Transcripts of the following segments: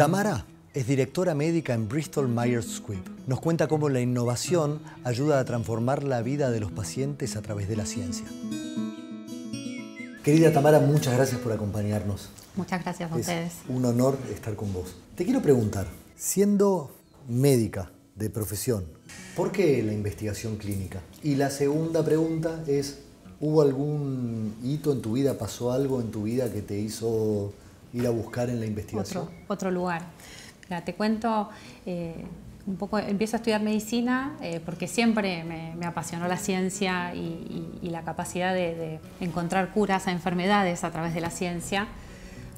Tamara es directora médica en Bristol Myers Squibb. Nos cuenta cómo la innovación ayuda a transformar la vida de los pacientes a través de la ciencia. Querida Tamara, muchas gracias por acompañarnos. Muchas gracias a ustedes. Es un honor estar con vos. Te quiero preguntar, siendo médica de profesión, ¿por qué la investigación clínica? Y la segunda pregunta es, ¿hubo algún hito en tu vida, pasó algo en tu vida que te hizo ir a buscar en la investigación? Otro, otro lugar. te cuento, eh, un poco, empiezo a estudiar medicina eh, porque siempre me, apasionó la ciencia y, la capacidad de, encontrar curas a enfermedades a través de la ciencia.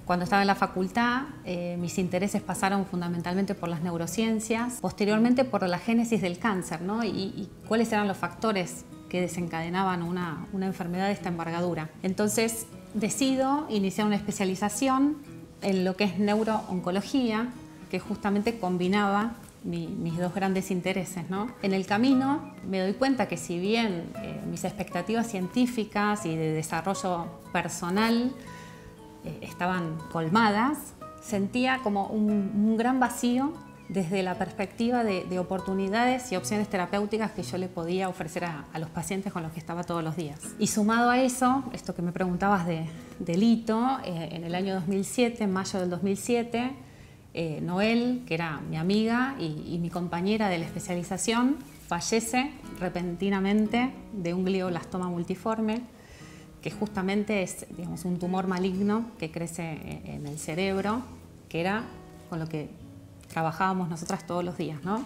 Cuando estaba en la facultad, eh, mis intereses pasaron fundamentalmente por las neurociencias, posteriormente por la génesis del cáncer ¿no? y, cuáles eran los factores que desencadenaban una, una enfermedad de esta envergadura. Entonces decido iniciar una especialización en lo que es neurooncología, que justamente combinaba mis dos grandes intereses. ¿no? En el camino me doy cuenta que si bien eh, mis expectativas científicas y de desarrollo personal eh, estaban colmadas, sentía como un, gran vacío desde la perspectiva de, oportunidades y opciones terapéuticas que yo le podía ofrecer a, los pacientes con los que estaba todos los días. Y sumado a eso, esto que me preguntabas de, del hito, eh, en el año 2007, en mayo del 2007, eh, Noel, que era mi amiga y, mi compañera de la especialización, fallece repentinamente de un glioblastoma multiforme, que justamente es digamos, un tumor maligno que crece en el cerebro, que era con lo que trabajábamos nosotras todos los días. ¿no?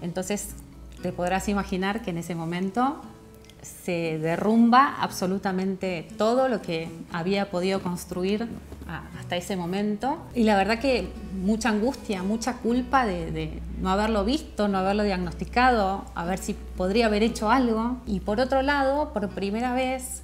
Entonces, te podrás imaginar que en ese momento se derrumba absolutamente todo lo que había podido construir hasta ese momento. Y la verdad que mucha angustia, mucha culpa de, no haberlo visto, no haberlo diagnosticado, a ver si podría haber hecho algo. Y por otro lado, por primera vez,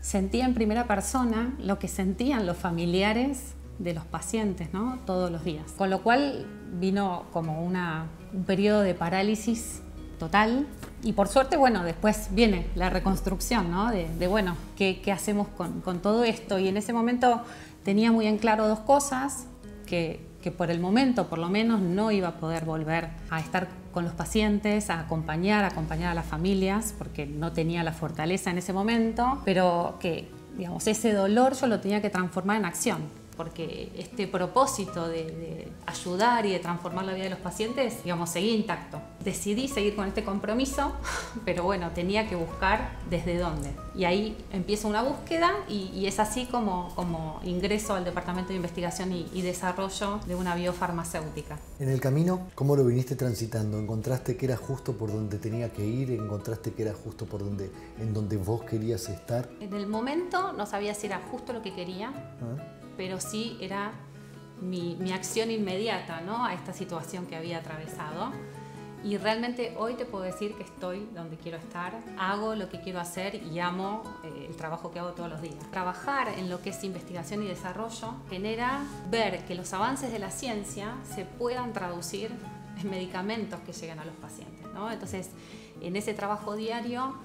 sentía en primera persona lo que sentían los familiares de los pacientes, ¿no? Todos los días. Con lo cual vino como una, un periodo de parálisis total. Y por suerte, bueno, después viene la reconstrucción, ¿no? De, bueno, ¿qué, ¿qué, hacemos con, con, todo esto? Y en ese momento tenía muy en claro dos cosas, que, que por el momento, por lo menos, no iba a poder volver a estar con los pacientes, a acompañar, a acompañar a las familias, porque no tenía la fortaleza en ese momento, pero que, digamos, ese dolor yo lo tenía que transformar en acción porque este propósito de, ayudar y de transformar la vida de los pacientes, digamos, seguía intacto. Decidí seguir con este compromiso, pero bueno, tenía que buscar desde dónde. Y ahí empieza una búsqueda y, es así como, como, ingreso al Departamento de Investigación y, Desarrollo de una biofarmacéutica. En el camino, ¿cómo lo viniste transitando? ¿Encontraste que era justo por donde tenía que ir? ¿Encontraste que era justo por donde, en donde vos querías estar? En el momento no sabía si era justo lo que quería. ¿Ah? Pero sí era mi, acción inmediata ¿no? a esta situación que había atravesado. Y realmente hoy te puedo decir que estoy donde quiero estar, hago lo que quiero hacer y amo eh, el trabajo que hago todos los días. Trabajar en lo que es investigación y desarrollo genera ver que los avances de la ciencia se puedan traducir en medicamentos que lleguen a los pacientes. ¿no? Entonces, en ese trabajo diario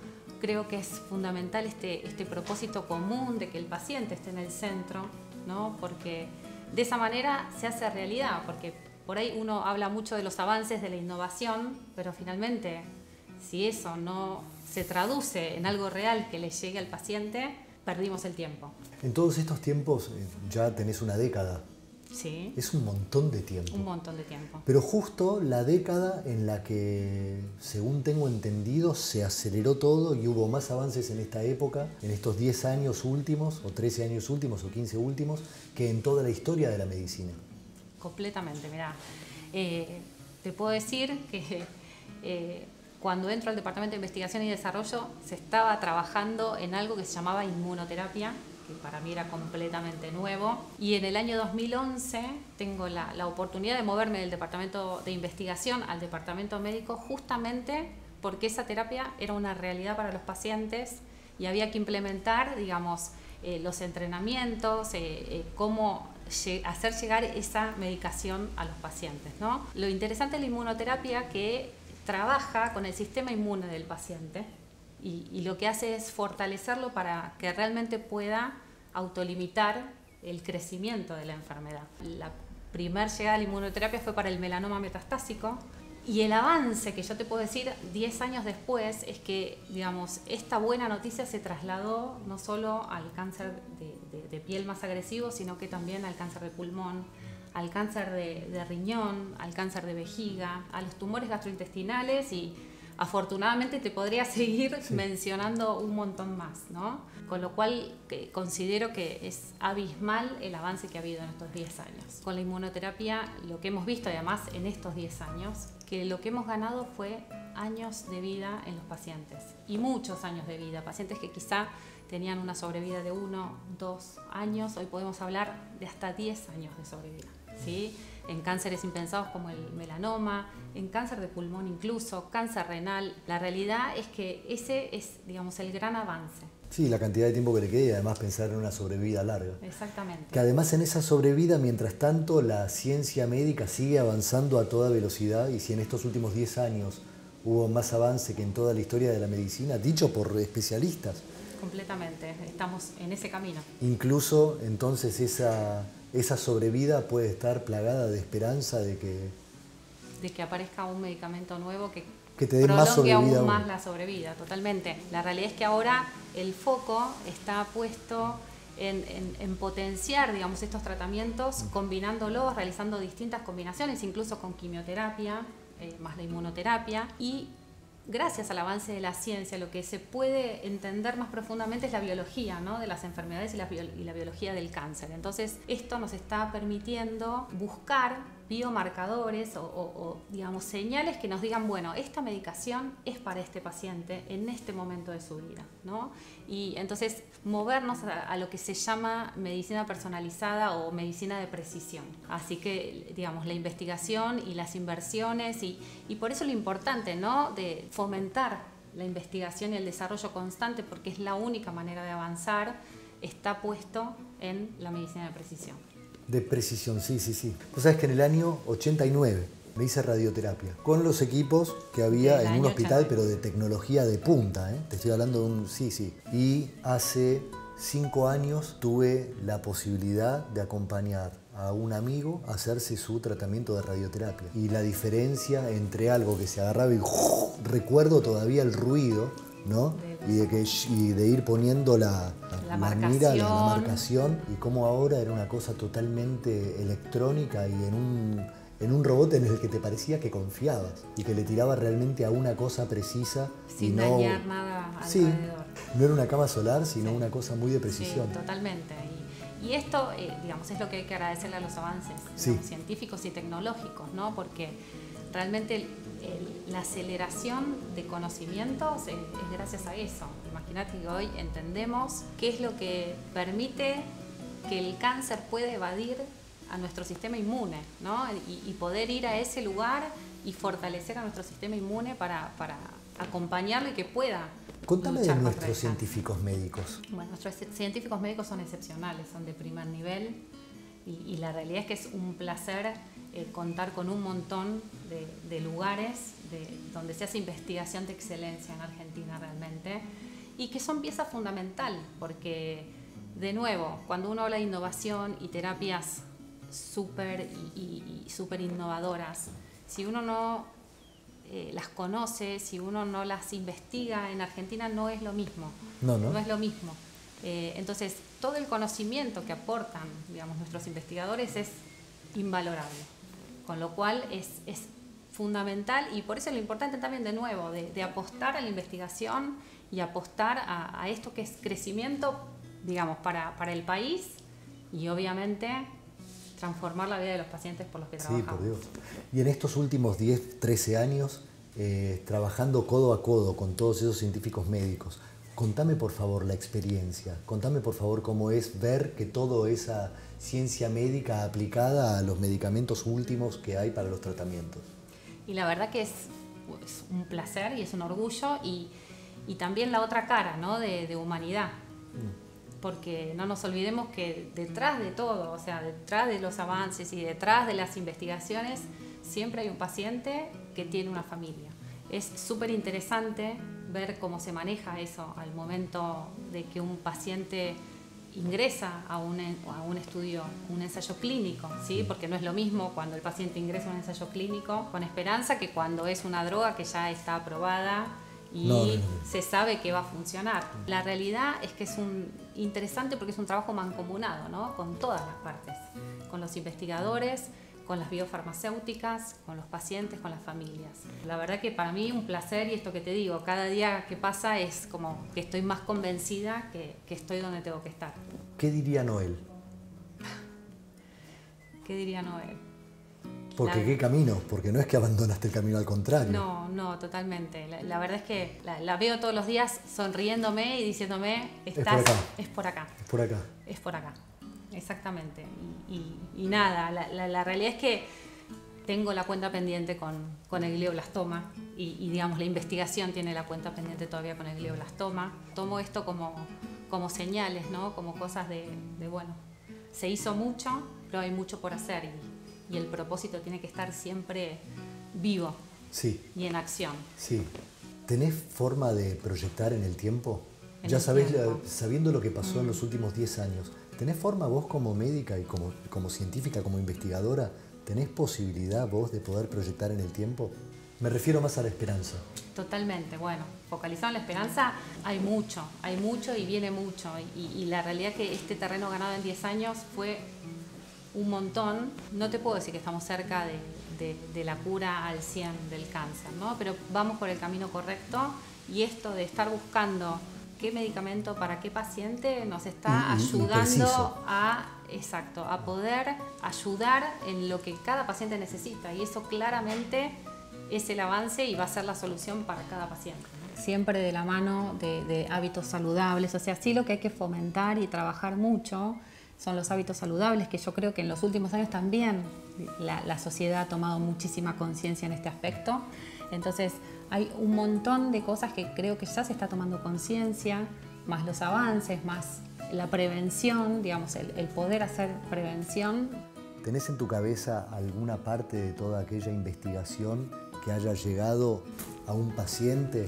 creo que es fundamental este, este propósito común de que el paciente esté en el centro porque de esa manera se hace realidad, porque por ahí uno habla mucho de los avances de la innovación, pero finalmente si eso no se traduce en algo real que le llegue al paciente, perdimos el tiempo. En todos estos tiempos eh, ya tenés una década Sí. Es un montón de tiempo. Un montón de tiempo. Pero justo la década en la que, según tengo entendido, se aceleró todo y hubo más avances en esta época, en estos 10 años últimos, o 13 años últimos, o 15 últimos, que en toda la historia de la medicina. Completamente, mira. Eh, te puedo decir que eh, cuando entro al Departamento de Investigación y Desarrollo se estaba trabajando en algo que se llamaba inmunoterapia que para mí era completamente nuevo. Y en el año 2011 tengo la, la oportunidad de moverme del departamento de investigación al departamento médico justamente porque esa terapia era una realidad para los pacientes y había que implementar, digamos, eh, los entrenamientos, eh, eh, cómo hacer llegar esa medicación a los pacientes. ¿no? Lo interesante de la inmunoterapia que trabaja con el sistema inmune del paciente y, lo que hace es fortalecerlo para que realmente pueda autolimitar el crecimiento de la enfermedad. La primer llegada a la inmunoterapia fue para el melanoma metastásico. Y el avance que yo te puedo decir 10 años después es que, digamos, esta buena noticia se trasladó no solo al cáncer de, piel más agresivo, sino que también al cáncer de pulmón, al cáncer de, de riñón, al cáncer de vejiga, a los tumores gastrointestinales y afortunadamente te podría seguir mencionando un montón más, ¿no? Con lo cual considero que es abismal el avance que ha habido en estos 10 años. Con la inmunoterapia lo que hemos visto además en estos 10 años, que lo que hemos ganado fue años de vida en los pacientes y muchos años de vida, pacientes que quizá tenían una sobrevida de 1, 2 años, hoy podemos hablar de hasta 10 años de sobrevida. ¿sí? En cánceres impensados como el melanoma, en cáncer de pulmón incluso, cáncer renal. La realidad es que ese es, digamos, el gran avance. Sí, la cantidad de tiempo que le queda y además pensar en una sobrevida larga. Exactamente. Que además en esa sobrevida, mientras tanto, la ciencia médica sigue avanzando a toda velocidad y si en estos últimos 10 años hubo más avance que en toda la historia de la medicina, dicho por especialistas. Completamente, estamos en ese camino. Incluso entonces esa esa sobrevida puede estar plagada de esperanza de que... De que aparezca un medicamento nuevo que, que te dé más sobrevida aún más la sobrevida, totalmente. La realidad es que ahora el foco está puesto en, en, potenciar, digamos, estos tratamientos, combinándolos, realizando distintas combinaciones, incluso con quimioterapia, eh, más la inmunoterapia, y gracias al avance de la ciencia, lo que se puede entender más profundamente es la biología ¿no? de las enfermedades y la, y la biología del cáncer. Entonces, esto nos está permitiendo buscar biomarcadores o, digamos señales que nos digan, bueno, esta medicación es para este paciente en este momento de su vida, ¿no? Y entonces movernos a, lo que se llama medicina personalizada o medicina de precisión. Así que, digamos, la investigación y las inversiones y, y por eso lo importante, ¿no? De fomentar la investigación y el desarrollo constante porque es la única manera de avanzar, está puesto en la medicina de precisión. De precisión, sí, sí, sí. Vos sabés que en el año 89 me hice radioterapia con los equipos que había en un hospital, pero de tecnología de punta, ¿eh? Te estoy hablando de un. Sí, sí. Y hace cinco años tuve la posibilidad de acompañar a un amigo a hacerse su tratamiento de radioterapia. Y la diferencia entre algo que se agarraba y recuerdo todavía el ruido ¿no? Y de, que, y de ir poniendo la, la, mira, la, marcación, y cómo ahora era una cosa totalmente electrónica y en un, en un robot en el que te parecía que confiabas y que le tiraba realmente a una cosa precisa. Sin no, dañar nada alrededor. no era una cama solar, sino una cosa muy de precisión. Sí, totalmente. Y, esto, eh, digamos, es lo que hay que agradecerle a los avances científicos y tecnológicos, ¿no? Porque realmente la aceleración de conocimientos es, gracias a eso. Imagínate que hoy entendemos qué es lo que permite que el cáncer pueda evadir a nuestro sistema inmune, ¿no? Y, poder ir a ese lugar y fortalecer a nuestro sistema inmune para, para acompañarle y que pueda. Contame de nuestros científicos médicos. Bueno, nuestros científicos médicos son excepcionales, son de primer nivel y, y la realidad es que es un placer eh, contar con un montón de, lugares donde se hace investigación de excelencia en Argentina realmente y que son pieza fundamental porque, de nuevo, cuando uno habla de innovación y terapias súper y, super innovadoras, si uno no eh, las conoce, si uno no las investiga en Argentina, no es lo mismo. No, no. no es lo mismo. Eh, entonces, todo el conocimiento que aportan digamos, nuestros investigadores es invalorable. Con lo cual es, fundamental y por eso lo importante también de nuevo, de, apostar a la investigación y apostar a, esto que es crecimiento, digamos, para, el país y obviamente transformar la vida de los pacientes por los que trabajamos. Sí, por Dios. Y en estos últimos 10, 13 años, eh, trabajando codo a codo con todos esos científicos médicos, contame por favor la experiencia, contame por favor cómo es ver que toda esa ciencia médica aplicada a los medicamentos últimos que hay para los tratamientos. Y la verdad que es, un placer y es un orgullo y, también la otra cara ¿no? de, humanidad. Mm. Porque no nos olvidemos que detrás de todo, o sea, detrás de los avances y detrás de las investigaciones, siempre hay un paciente que tiene una familia. Es súper interesante ver cómo se maneja eso al momento de que un paciente ingresa a un, a un, estudio, un ensayo clínico, ¿sí? porque no es lo mismo cuando el paciente ingresa a un ensayo clínico con esperanza que cuando es una droga que ya está aprobada y se sabe que va a funcionar. La realidad es que es un interesante porque es un trabajo mancomunado ¿no? con todas las partes, con los investigadores, con las biofarmacéuticas, con los pacientes, con las familias. La verdad que para mí un placer y esto que te digo, cada día que pasa es como que estoy más convencida que, que estoy donde tengo que estar. ¿Qué diría Noel? ¿Qué diría Noel? Porque qué camino, porque no es que abandonaste el camino, al contrario. No, no, totalmente. La, verdad es que la, veo todos los días sonriéndome y diciéndome, estás, es por acá. Es por acá. Es por acá. Exactamente. Y, nada, la, realidad es que tengo la cuenta pendiente con, con el glioblastoma y, digamos la investigación tiene la cuenta pendiente todavía con el glioblastoma. Tomo esto como, como señales, ¿no? Como cosas de, de, bueno, se hizo mucho, pero hay mucho por hacer y, y el propósito tiene que estar siempre vivo sí. y en acción. Sí. ¿Tenés forma de proyectar en el tiempo? ya sabés, sabiendo lo que pasó en los mm. últimos 10 años, ¿Tenés forma vos como médica y como, como científica, como investigadora, tenés posibilidad vos de poder proyectar en el tiempo? Me refiero más a la esperanza. Totalmente, bueno, focalizado en la esperanza hay mucho, hay mucho y viene mucho. Y, la realidad es que este terreno ganado en 10 años fue un montón. No te puedo decir que estamos cerca de, la cura al 100 del cáncer, ¿no? pero vamos por el camino correcto y esto de estar buscando qué medicamento para qué paciente nos está ayudando a, exacto, a poder ayudar en lo que cada paciente necesita. Y eso claramente es el avance y va a ser la solución para cada paciente. Siempre de la mano de, hábitos saludables, o sea, sí lo que hay que fomentar y trabajar mucho son los hábitos saludables, que yo creo que en los últimos años también la, la sociedad ha tomado muchísima conciencia en este aspecto. Entonces, hay un montón de cosas que creo que ya se está tomando conciencia, más los avances, más la prevención, digamos, el, poder hacer prevención. ¿Tenés en tu cabeza alguna parte de toda aquella investigación que haya llegado a un paciente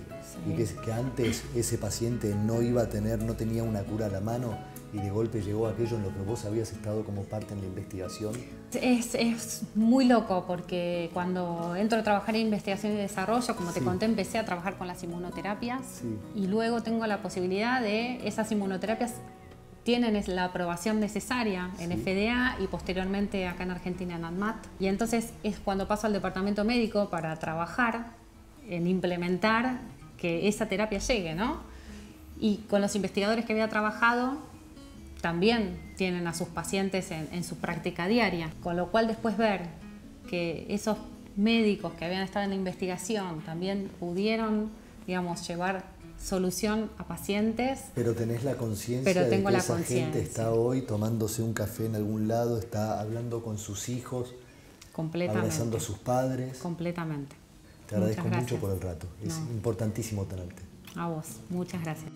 y que, que, antes ese paciente no iba a tener, no tenía una cura a la mano y de golpe llegó aquello en lo que vos habías estado como parte en la investigación? Es, es muy loco porque cuando entro a trabajar en investigación y desarrollo, como te conté, empecé a trabajar con las inmunoterapias y luego tengo la posibilidad de esas inmunoterapias tienen la aprobación necesaria en FDA y posteriormente acá en Argentina en ANMAT. Y entonces es cuando paso al departamento médico para trabajar en implementar que esa terapia llegue, ¿no? Y con los investigadores que había trabajado, también tienen a sus pacientes en, su práctica diaria, con lo cual después ver que esos médicos que habían estado en la investigación también pudieron, digamos, llevar solución a pacientes. Pero tenés la conciencia de que esa gente está hoy tomándose un café en algún lado, está hablando con sus hijos, abrazando a sus padres. Completamente. Te agradezco mucho por el rato. Es importantísimo tenerte. A vos, muchas gracias.